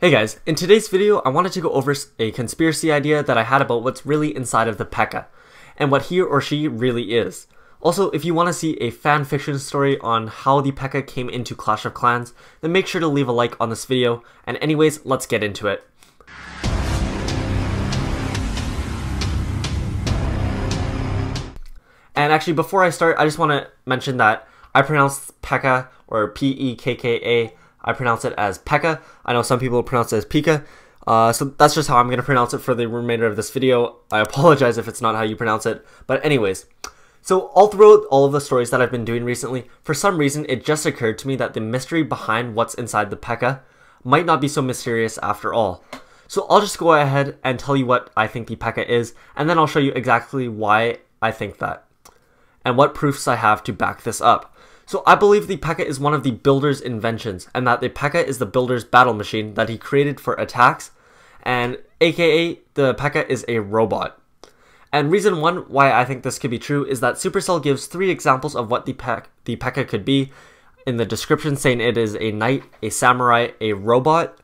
Hey guys, in today's video I wanted to go over a conspiracy idea that I had about what's really inside of the P.E.K.K.A. and what he or she really is. Also, if you want to see a fanfiction story on how the P.E.K.K.A. came into Clash of Clans, then make sure to leave a like on this video, and anyways, let's get into it. And actually, before I start, I just want to mention that I pronounce P.E.K.K.A. or P-E-K-K-A I pronounce it as Pekka. I know some people pronounce it as Pika. Uh, so that's just how I'm going to pronounce it for the remainder of this video. I apologize if it's not how you pronounce it. But anyways, so all throughout all of the stories that I've been doing recently, for some reason it just occurred to me that the mystery behind what's inside the P.E.K.K.A. might not be so mysterious after all. So I'll just go ahead and tell you what I think the P.E.K.K.A. is, and then I'll show you exactly why I think that, and what proofs I have to back this up. So I believe the P.E.K.K.A. is one of the builder's inventions, and that the P.E.K.K.A. is the builder's battle machine that he created for attacks, and aka the P.E.K.K.A. is a robot. And reason one why I think this could be true is that Supercell gives three examples of what the, Pe- the P.E.K.K.A. could be in the description, saying it is a knight, a samurai, a robot.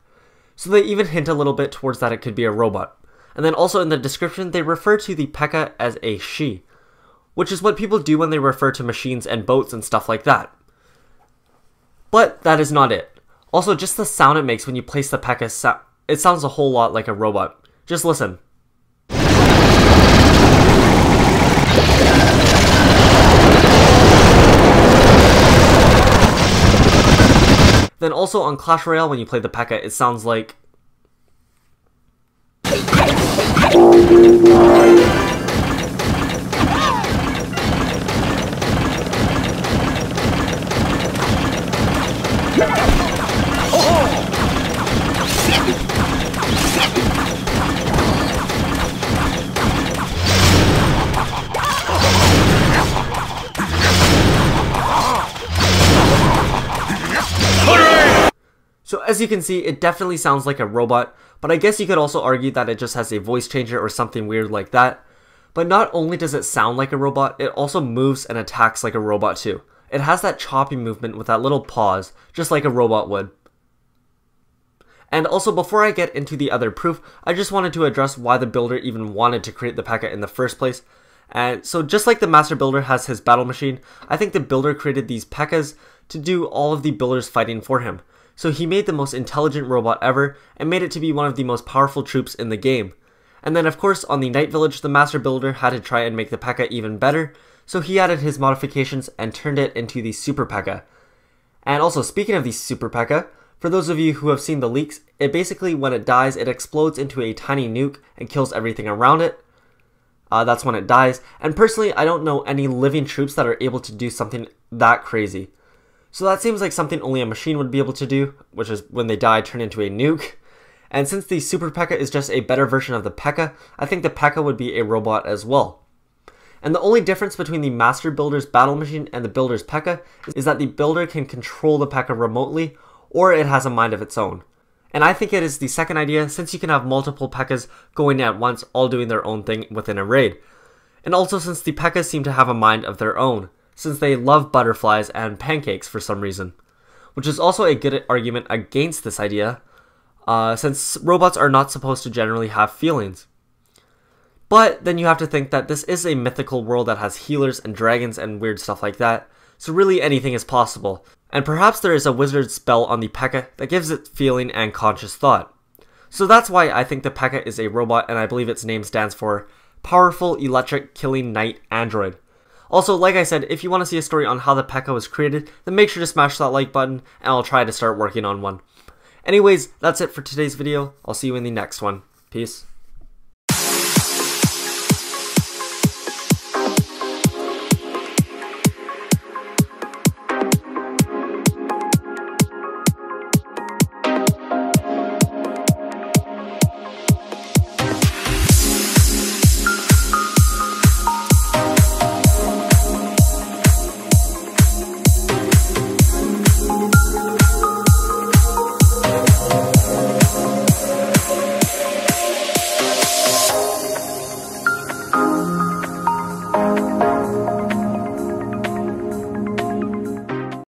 So they even hint a little bit towards that it could be a robot. And then also in the description, they refer to the P.E.K.K.A. as a she which is what people do when they refer to machines and boats and stuff like that. But that is not it. Also, just the sound it makes when you place the P.E.K.K.A. So it sounds a whole lot like a robot. Just listen. Then also on Clash Royale, when you play the P.E.K.K.A., it sounds like... So as you can see, it definitely sounds like a robot, but I guess you could also argue that it just has a voice changer or something weird like that. But not only does it sound like a robot, it also moves and attacks like a robot too. It has that choppy movement with that little pause, just like a robot would. And also, before I get into the other proof, I just wanted to address why the builder even wanted to create the P.E.K.K.A. in the first place. And so just like the master builder has his battle machine, I think the builder created these P.E.K.K.A.s to do all of the builders fighting for him. So he made the most intelligent robot ever and made it to be one of the most powerful troops in the game. And then of course on the Night Village the Master Builder had to try and make the P.E.K.K.A. even better, so he added his modifications and turned it into the Super P.E.K.K.A. And also speaking of the Super P.E.K.K.A., for those of you who have seen the leaks, it basically when it dies it explodes into a tiny nuke and kills everything around it. Uh, that's when it dies, and personally I don't know any living troops that are able to do something that crazy. So that seems like something only a machine would be able to do, which is when they die turn into a nuke. And since the Super P.E.K.K.A. is just a better version of the P.E.K.K.A., I think the P.E.K.K.A. would be a robot as well. And the only difference between the Master Builder's battle machine and the Builder's P.E.K.K.A. is that the Builder can control the P.E.K.K.A. remotely, or it has a mind of its own. And I think it is the second idea since you can have multiple P.E.K.K.A.s going at once all doing their own thing within a raid. And also since the P.E.K.K.A. seem to have a mind of their own since they love butterflies and pancakes for some reason. Which is also a good argument against this idea, uh, since robots are not supposed to generally have feelings. But then you have to think that this is a mythical world that has healers and dragons and weird stuff like that, so really anything is possible. And perhaps there is a wizard spell on the P.E.K.K.A. that gives it feeling and conscious thought. So that's why I think the P.E.K.K.A. is a robot and I believe its name stands for Powerful Electric Killing Knight Android. Also, like I said, if you want to see a story on how the P.E.K.K.A. was created, then make sure to smash that like button, and I'll try to start working on one. Anyways, that's it for today's video. I'll see you in the next one. Peace.